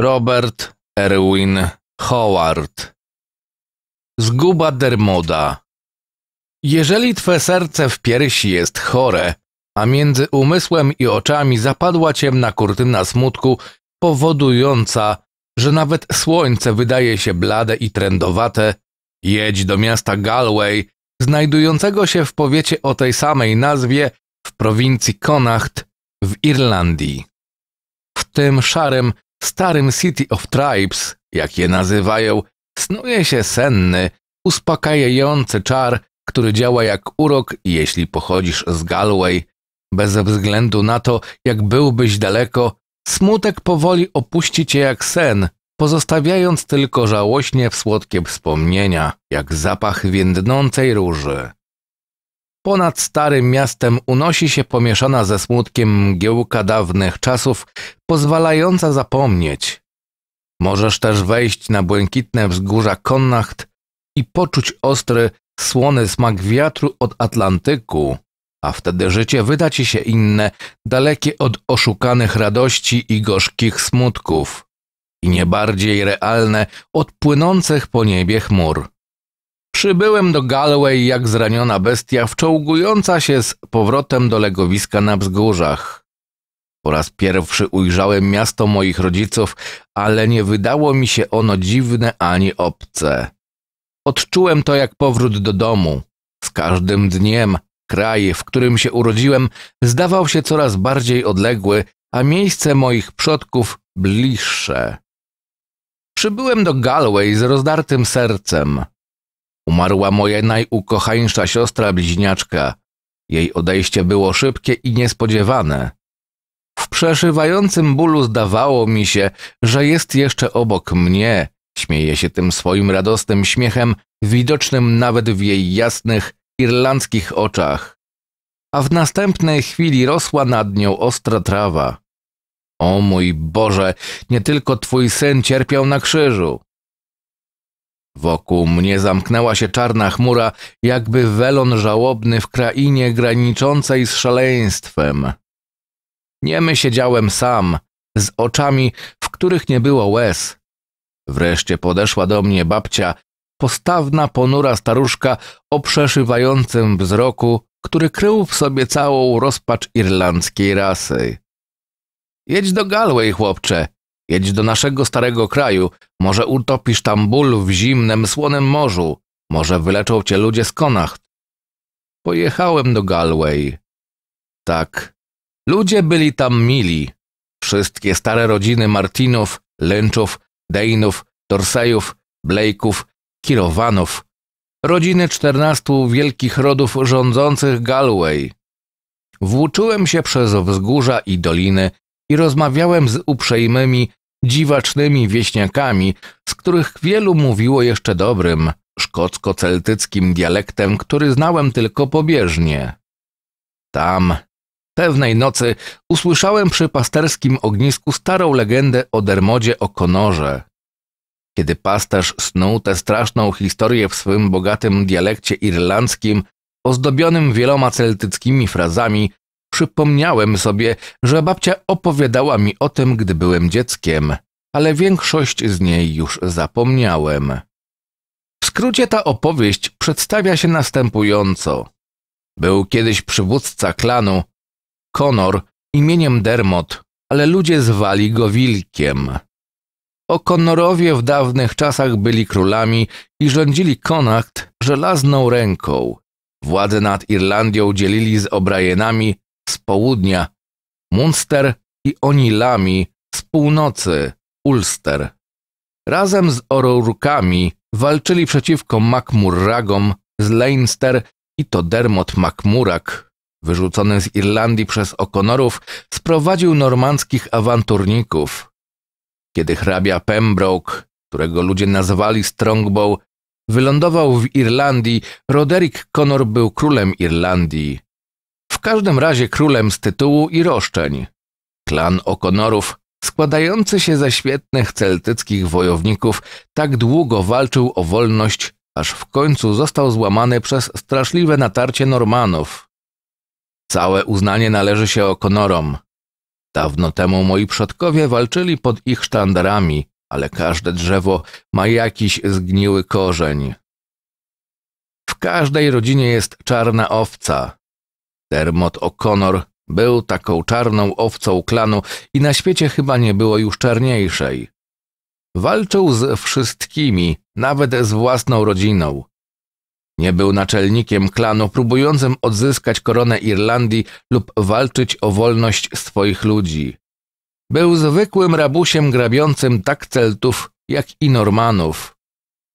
Robert Erwin Howard Zguba Dermoda Jeżeli twe serce w piersi jest chore, a między umysłem i oczami zapadła ciemna kurtyna smutku, powodująca, że nawet słońce wydaje się blade i trędowate, jedź do miasta Galway, znajdującego się w powiecie o tej samej nazwie w prowincji Connacht w Irlandii. W tym szarym, starym City of Tribes, jak je nazywają, snuje się senny, uspokajający czar, który działa jak urok, jeśli pochodzisz z Galway. Bez względu na to, jak byłbyś daleko, smutek powoli opuści cię jak sen, pozostawiając tylko żałośnie w słodkie wspomnienia, jak zapach więdnącej róży. Ponad starym miastem unosi się pomieszana ze smutkiem mgiełka dawnych czasów, pozwalająca zapomnieć. Możesz też wejść na błękitne wzgórza Connacht i poczuć ostry, słony smak wiatru od Atlantyku, a wtedy życie wyda ci się inne, dalekie od oszukanych radości i gorzkich smutków, i nie bardziej realne od płynących po niebie chmur. Przybyłem do Galway jak zraniona bestia wczołgująca się z powrotem do legowiska na wzgórzach. Po raz pierwszy ujrzałem miasto moich rodziców, ale nie wydało mi się ono dziwne ani obce. Odczułem to jak powrót do domu. Z każdym dniem kraj, w którym się urodziłem, zdawał się coraz bardziej odległy, a miejsce moich przodków bliższe. Przybyłem do Galway z rozdartym sercem. Umarła moja najukochańsza siostra bliźniaczka. Jej odejście było szybkie i niespodziewane. W przeszywającym bólu zdawało mi się, że jest jeszcze obok mnie, śmieje się tym swoim radosnym śmiechem, widocznym nawet w jej jasnych, irlandzkich oczach. A w następnej chwili rosła nad nią ostra trawa. O mój Boże, nie tylko twój syn cierpiał na krzyżu. Wokół mnie zamknęła się czarna chmura, jakby welon żałobny w krainie graniczącej z szaleństwem. Niemy siedziałem sam, z oczami, w których nie było łez. Wreszcie podeszła do mnie babcia, postawna, ponura staruszka o przeszywającym wzroku, który krył w sobie całą rozpacz irlandzkiej rasy. Jedź do Galway, chłopcze, jedź do naszego starego kraju, może utopisz tam ból w zimnym, słonym morzu, może wyleczą cię ludzie z Konacht. Pojechałem do Galway. Tak, ludzie byli tam mili. Wszystkie stare rodziny Martinów, Lynchów, Dane'ów, Dorseyów, Blake'ów, Kirowanów, rodziny czternastu wielkich rodów rządzących Galway. Włóczyłem się przez wzgórza i doliny i rozmawiałem z uprzejmymi, dziwacznymi wieśniakami, z których wielu mówiło jeszcze dobrym, szkocko-celtyckim dialektem, który znałem tylko pobieżnie. Tam, pewnej nocy, usłyszałem przy pasterskim ognisku starą legendę o Dermodzie Okonorze. Kiedy pasterz snuł tę straszną historię w swym bogatym dialekcie irlandzkim, ozdobionym wieloma celtyckimi frazami, Przypomniałem sobie, że babcia opowiadała mi o tym, gdy byłem dzieckiem, ale większość z niej już zapomniałem. W skrócie ta opowieść przedstawia się następująco. Był kiedyś przywódca klanu, Conor, imieniem Dermot, ale ludzie zwali go Wilkiem. Okonorowie w dawnych czasach byli królami i rządzili Connacht żelazną ręką. Władzę nad Irlandią dzielili z Obrajenami, z południa, Munster i Onilami z północy, Ulster. Razem z Ororukami walczyli przeciwko Macmurragom z Leinster i to Dermot Macmurak, wyrzucony z Irlandii przez Okonorów, sprowadził normandzkich awanturników. Kiedy hrabia Pembroke, którego ludzie nazwali Strongbow, wylądował w Irlandii, Roderick Conor był królem Irlandii każdym razie królem z tytułu i roszczeń. Klan Okonorów, składający się ze świetnych celtyckich wojowników, tak długo walczył o wolność, aż w końcu został złamany przez straszliwe natarcie Normanów. Całe uznanie należy się Okonorom. Dawno temu moi przodkowie walczyli pod ich sztandarami, ale każde drzewo ma jakiś zgniły korzeń. W każdej rodzinie jest czarna owca. Dermot O'Connor był taką czarną owcą klanu i na świecie chyba nie było już czarniejszej. Walczył z wszystkimi, nawet z własną rodziną. Nie był naczelnikiem klanu próbującym odzyskać koronę Irlandii lub walczyć o wolność swoich ludzi. Był zwykłym rabusiem grabiącym tak Celtów, jak i Normanów.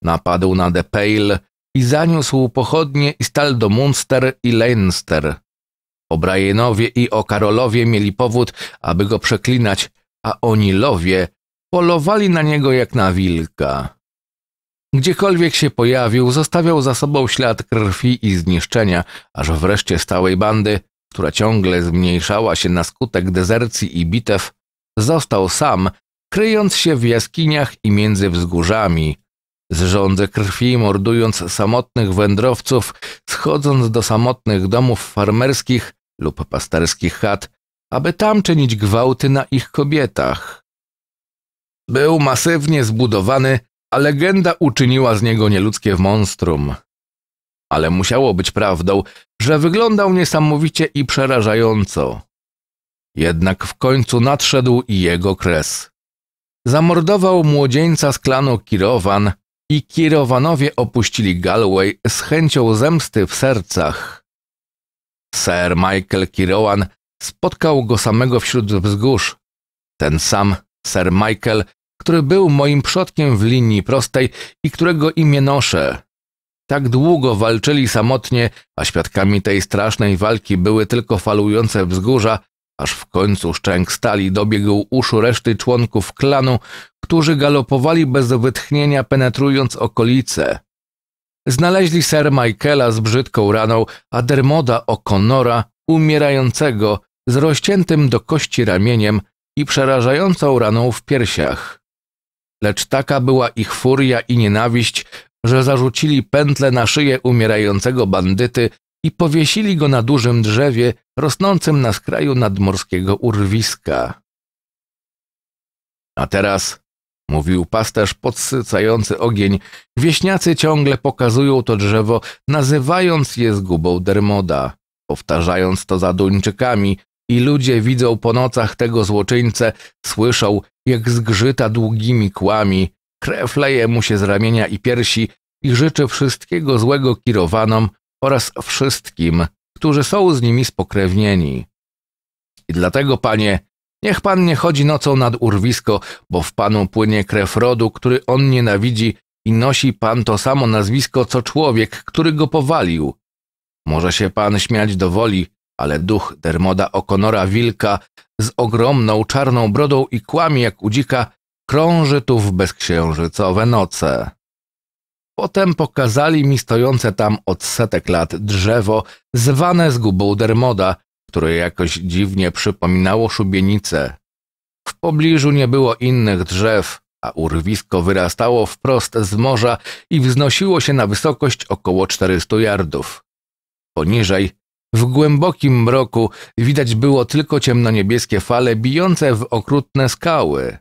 Napadł na The Pale i zaniósł pochodnie i stal do Munster i Leinster. O'Brienowie i O'Karolowie mieli powód, aby go przeklinać, a Onilowie polowali na niego jak na wilka. Gdziekolwiek się pojawił, zostawiał za sobą ślad krwi i zniszczenia, aż wreszcie stałej bandy, która ciągle zmniejszała się na skutek dezercji i bitew, został sam, kryjąc się w jaskiniach i między wzgórzami, z rządzy krwi mordując samotnych wędrowców, schodząc do samotnych domów farmerskich lub pasterskich chat, aby tam czynić gwałty na ich kobietach. Był masywnie zbudowany, a legenda uczyniła z niego nieludzkie monstrum. Ale musiało być prawdą, że wyglądał niesamowicie i przerażająco. Jednak w końcu nadszedł i jego kres. Zamordował młodzieńca z klanu Kirowan i Kirowanowie opuścili Galway z chęcią zemsty w sercach. Sir Michael Kirowan spotkał go samego wśród wzgórz. Ten sam Sir Michael który był moim przodkiem w linii prostej i którego imię noszę. Tak długo walczyli samotnie, a świadkami tej strasznej walki były tylko falujące wzgórza, aż w końcu szczęk stali dobiegł uszu reszty członków klanu, którzy galopowali bez wytchnienia, penetrując okolice. Znaleźli ser Michaela z brzydką raną, a Dermoda O'Connora umierającego z rozciętym do kości ramieniem i przerażającą raną w piersiach lecz taka była ich furia i nienawiść, że zarzucili pętle na szyję umierającego bandyty i powiesili go na dużym drzewie rosnącym na skraju nadmorskiego urwiska. A teraz, mówił pasterz podsycający ogień, wieśniacy ciągle pokazują to drzewo, nazywając je zgubą Dermoda, powtarzając to za Duńczykami, i ludzie widzą po nocach tego złoczyńcę, słyszą, jak zgrzyta długimi kłami, krew leje mu się z ramienia i piersi i życzy wszystkiego złego kirowanom oraz wszystkim, którzy są z nimi spokrewnieni. I dlatego, panie, niech pan nie chodzi nocą nad urwisko, bo w panu płynie krew rodu, który on nienawidzi i nosi pan to samo nazwisko, co człowiek, który go powalił. Może się pan śmiać do woli, ale duch Dermoda Okonora Wilka z ogromną czarną brodą i kłami jak u dzika krąży tu w bezksiężycowe noce. Potem pokazali mi stojące tam od setek lat drzewo zwane zgubą Dermoda, które jakoś dziwnie przypominało szubienicę. W pobliżu nie było innych drzew, a urwisko wyrastało wprost z morza i wznosiło się na wysokość około 400 yardów. Poniżej w głębokim mroku widać było tylko ciemnoniebieskie fale bijące w okrutne skały.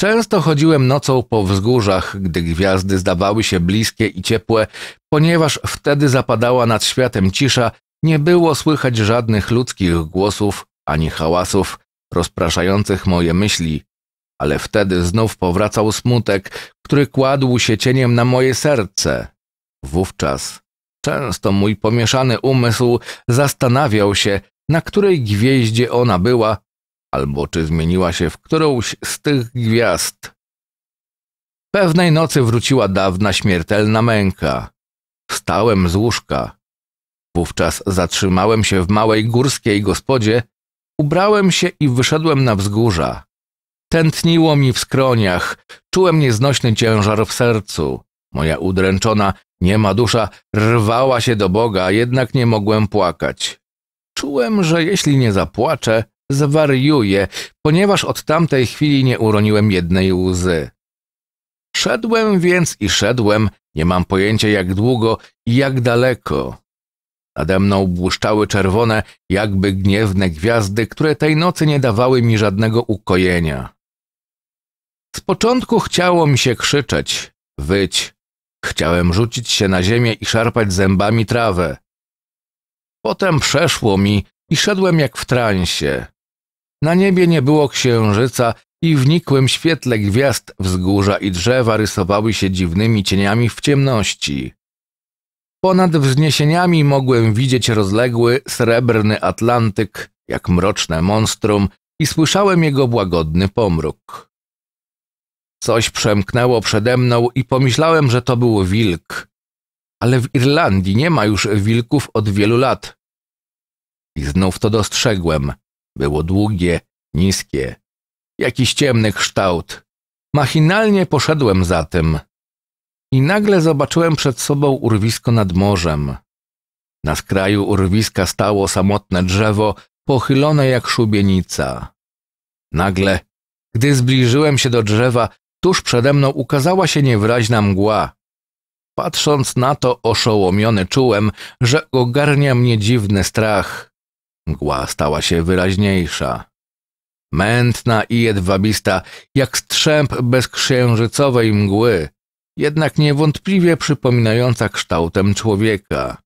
Często chodziłem nocą po wzgórzach, gdy gwiazdy zdawały się bliskie i ciepłe, ponieważ wtedy zapadała nad światem cisza, nie było słychać żadnych ludzkich głosów ani hałasów rozpraszających moje myśli, ale wtedy znów powracał smutek, który kładł się cieniem na moje serce. Wówczas Często mój pomieszany umysł zastanawiał się, na której gwieździe ona była, albo czy zmieniła się w którąś z tych gwiazd. Pewnej nocy wróciła dawna śmiertelna męka. Wstałem z łóżka. Wówczas zatrzymałem się w małej górskiej gospodzie, ubrałem się i wyszedłem na wzgórza. Tętniło mi w skroniach, czułem nieznośny ciężar w sercu. Moja udręczona, niema dusza rwała się do Boga, jednak nie mogłem płakać. Czułem, że jeśli nie zapłaczę, zwariuję, ponieważ od tamtej chwili nie uroniłem jednej łzy. Szedłem więc i szedłem, nie mam pojęcia jak długo i jak daleko. Nade mną błyszczały czerwone, jakby gniewne gwiazdy, które tej nocy nie dawały mi żadnego ukojenia. Z początku chciało mi się krzyczeć, wyć. Chciałem rzucić się na ziemię i szarpać zębami trawę. Potem przeszło mi i szedłem jak w transie. Na niebie nie było księżyca i w nikłym świetle gwiazd wzgórza i drzewa rysowały się dziwnymi cieniami w ciemności. Ponad wzniesieniami mogłem widzieć rozległy, srebrny Atlantyk, jak mroczne monstrum i słyszałem jego łagodny pomruk. Coś przemknęło przede mną i pomyślałem, że to był wilk. Ale w Irlandii nie ma już wilków od wielu lat. I znów to dostrzegłem. Było długie, niskie, jakiś ciemny kształt. Machinalnie poszedłem za tym. I nagle zobaczyłem przed sobą urwisko nad morzem. Na skraju urwiska stało samotne drzewo, pochylone jak szubienica. Nagle, gdy zbliżyłem się do drzewa, tuż przede mną ukazała się niewyraźna mgła. Patrząc na to oszołomiony czułem, że ogarnia mnie dziwny strach. Mgła stała się wyraźniejsza. Mętna i jedwabista, jak strzęp bezksiężycowej mgły, jednak niewątpliwie przypominająca kształtem człowieka.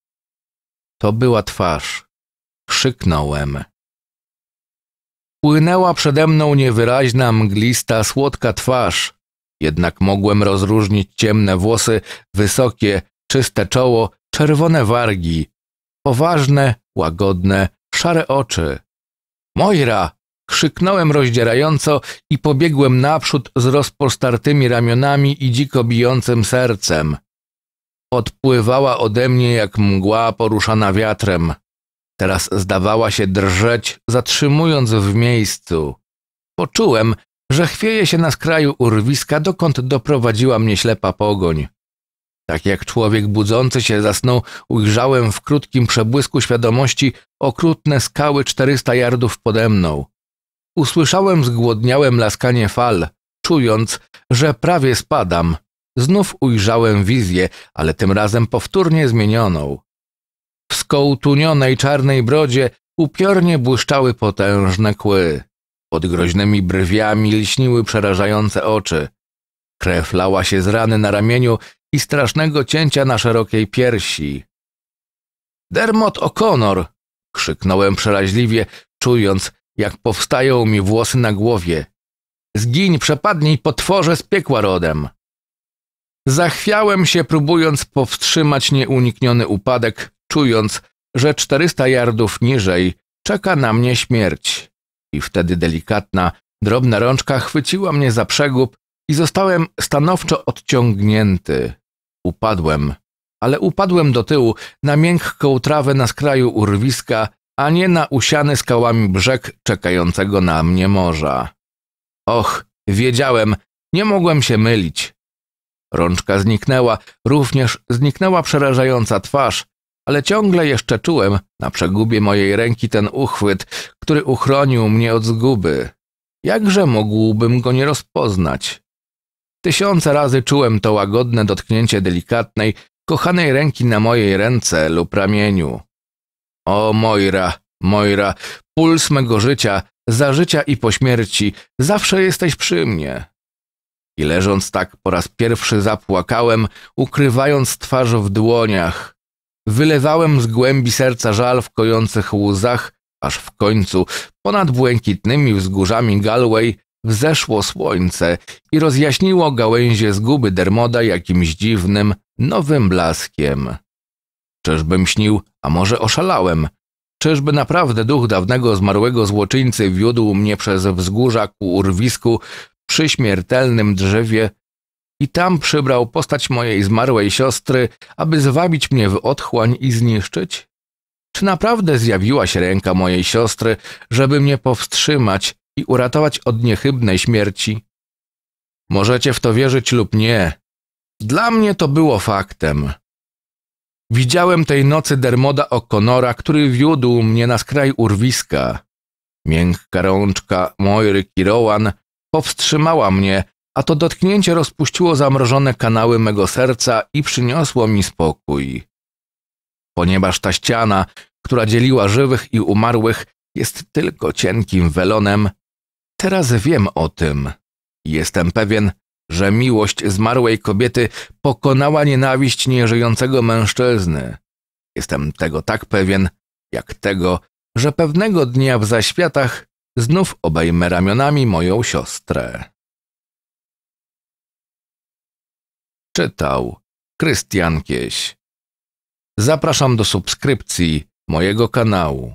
To była twarz. Krzyknąłem. Płynęła przede mną niewyraźna, mglista, słodka twarz, jednak mogłem rozróżnić ciemne włosy, wysokie, czyste czoło, czerwone wargi, poważne, łagodne, szare oczy. Mojra! Krzyknąłem rozdzierająco i pobiegłem naprzód z rozpostartymi ramionami i dziko bijącym sercem. Odpływała ode mnie jak mgła poruszana wiatrem. Teraz zdawała się drżeć, zatrzymując w miejscu. Poczułem, że chwieje się na skraju urwiska, dokąd doprowadziła mnie ślepa pogoń. Tak jak człowiek budzący się zasnął, ujrzałem w krótkim przebłysku świadomości okrutne skały czterysta yardów pode mną. Usłyszałem zgłodniałe laskanie fal, czując, że prawie spadam. Znów ujrzałem wizję, ale tym razem powtórnie zmienioną. W skołtunionej czarnej brodzie upiornie błyszczały potężne kły. Pod groźnymi brwiami lśniły przerażające oczy. Krew lała się z rany na ramieniu i strasznego cięcia na szerokiej piersi. Dermot O'Connor! krzyknąłem przeraźliwie, czując, jak powstają mi włosy na głowie. Zgiń, przepadnij, potworze z piekła rodem! Zachwiałem się, próbując powstrzymać nieunikniony upadek, czując, że czterysta yardów niżej czeka na mnie śmierć. I wtedy delikatna, drobna rączka chwyciła mnie za przegub i zostałem stanowczo odciągnięty. Upadłem, ale upadłem do tyłu na miękką trawę na skraju urwiska, a nie na usiany skałami brzeg czekającego na mnie morza. Och, wiedziałem, nie mogłem się mylić. Rączka zniknęła, również zniknęła przerażająca twarz, ale ciągle jeszcze czułem na przegubie mojej ręki ten uchwyt, który uchronił mnie od zguby. Jakże mógłbym go nie rozpoznać? Tysiące razy czułem to łagodne dotknięcie delikatnej, kochanej ręki na mojej ręce lub ramieniu. O Moira, Moira, puls mego życia, za życia i po śmierci, zawsze jesteś przy mnie. I leżąc tak po raz pierwszy zapłakałem, ukrywając twarz w dłoniach. Wylewałem z głębi serca żal w kojących łzach, aż w końcu ponad błękitnymi wzgórzami Galway wzeszło słońce i rozjaśniło gałęzie zguby Dermoda jakimś dziwnym, nowym blaskiem. Czyżbym śnił, a może oszalałem? Czyżby naprawdę duch dawnego zmarłego złoczyńcy wiódł mnie przez wzgórza ku urwisku przy śmiertelnym drzewie i tam przybrał postać mojej zmarłej siostry, aby zwabić mnie w otchłań i zniszczyć? Czy naprawdę zjawiła się ręka mojej siostry, żeby mnie powstrzymać i uratować od niechybnej śmierci? Możecie w to wierzyć lub nie. Dla mnie to było faktem. Widziałem tej nocy Dermoda O'Connora, który wiódł mnie na skraj urwiska. Miękka rączka Moiry Kirowan powstrzymała mnie, a to dotknięcie rozpuściło zamrożone kanały mego serca i przyniosło mi spokój. ponieważ ta ściana, która dzieliła żywych i umarłych, jest tylko cienkim welonem. Teraz wiem o tym. Jestem pewien, że miłość zmarłej kobiety pokonała nienawiść nieżyjącego mężczyzny. Jestem tego tak pewien, jak tego, że pewnego dnia w zaświatach znów obejmę ramionami moją siostrę. Czytał Krystian Kieś. Zapraszam do subskrypcji mojego kanału.